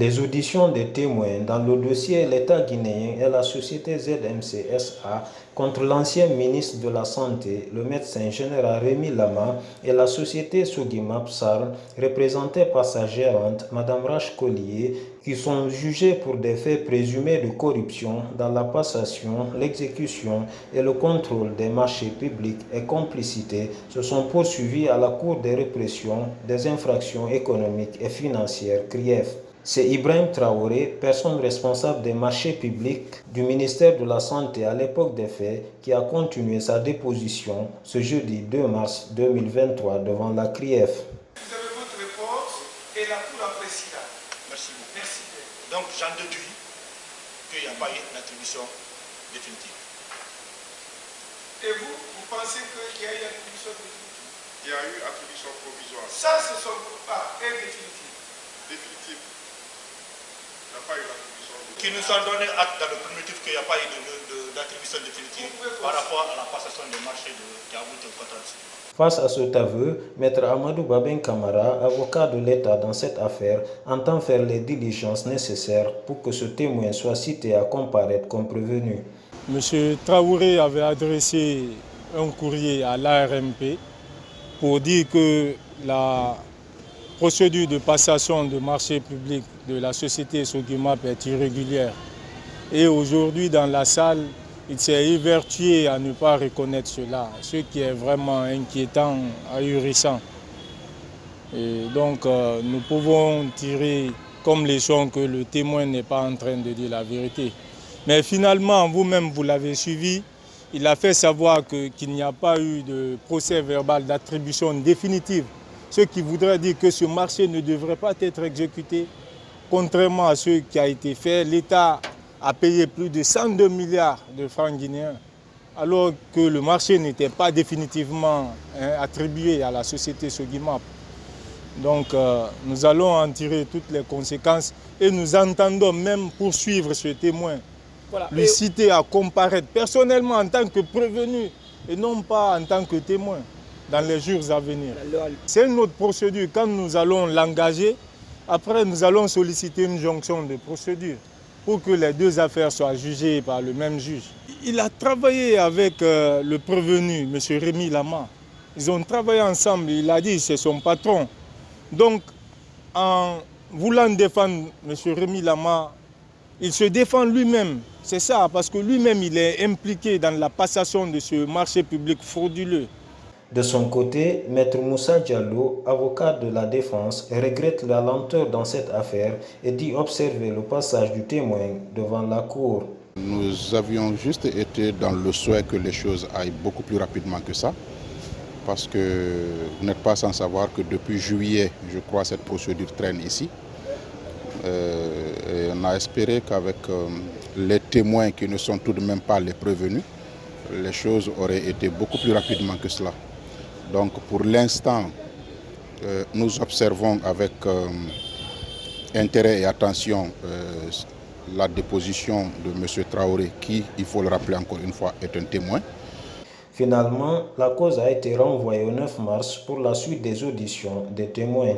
Les auditions des témoins dans le dossier L'État guinéen et la société ZMC SA contre l'ancien ministre de la Santé, le médecin général Rémi Lama et la société Sogimap Sar, représentée par sa gérante, Mme Rach Collier, qui sont jugés pour des faits présumés de corruption dans la passation, l'exécution et le contrôle des marchés publics et complicité, se sont poursuivis à la Cour des répressions des infractions économiques et financières CRIEF. C'est Ibrahim Traoré, personne responsable des marchés publics du ministère de la Santé à l'époque des faits, qui a continué sa déposition ce jeudi 2 mars 2023 devant la CRIEF. Vous avez votre réponse et la Cour apprécie Merci beaucoup. Merci. Donc j'en déduis qu'il n'y a pas eu d'attribution définitive. Et vous, vous pensez qu'il y a eu attribution définitive? Il y a eu attribution provisoire. Ça, c'est son pas définitive. Définitive. Il n'y a pas eu d'attribution Qui nous ont donné acte dans le primitif qu'il n'y a pas eu d'attribution définitive par rapport à la passation des marchés de, qui a abouti au contrat Face à cet aveu, Maître Amadou Babin Kamara, avocat de l'État dans cette affaire, entend faire les diligences nécessaires pour que ce témoin soit cité à comparaître comme prévenu. M. Traoré avait adressé un courrier à l'ARMP pour dire que la procédure de passation de marché public de la société Sogimap est irrégulière. Et aujourd'hui, dans la salle, il s'est évertué à ne pas reconnaître cela, ce qui est vraiment inquiétant, ahurissant. Et donc, euh, nous pouvons tirer comme leçon que le témoin n'est pas en train de dire la vérité. Mais finalement, vous-même, vous, l'avez suivi, il a fait savoir qu'il n'y a pas eu de procès verbal d'attribution définitive, ce qui voudrait dire que ce marché ne devrait pas être exécuté. Contrairement à ce qui a été fait, l'État a payé plus de 102 milliards de francs guinéens, alors que le marché n'était pas définitivement hein, attribué à la société Sogimap. Donc euh, nous allons en tirer toutes les conséquences et nous entendons même poursuivre ce témoin voilà. lui citer à comparaître personnellement en tant que prévenu et non pas en tant que témoin dans les jours à venir. C'est notre procédure. Quand nous allons l'engager, après nous allons solliciter une jonction de procédure pour que les deux affaires soient jugées par le même juge. Il a travaillé avec euh, le prévenu, M. Rémi Lama. Ils ont travaillé ensemble, il a dit c'est son patron. Donc, en voulant défendre M. Rémi Lama, il se défend lui-même. C'est ça, parce que lui-même, il est impliqué dans la passation de ce marché public frauduleux. De son côté, Maître Moussa Diallo, avocat de la défense, regrette la lenteur dans cette affaire et dit observer le passage du témoin devant la cour. Nous avions juste été dans le souhait que les choses aillent beaucoup plus rapidement que ça, parce que vous n'êtes pas sans savoir que depuis juillet, je crois, cette procédure traîne ici. Euh, et on a espéré qu'avec euh, les témoins qui ne sont tout de même pas les prévenus, les choses auraient été beaucoup plus rapidement que cela. Donc pour l'instant, euh, nous observons avec euh, intérêt et attention euh, la déposition de M. Traoré qui, il faut le rappeler encore une fois, est un témoin. Finalement, la cause a été renvoyée au 9 mars pour la suite des auditions des témoins.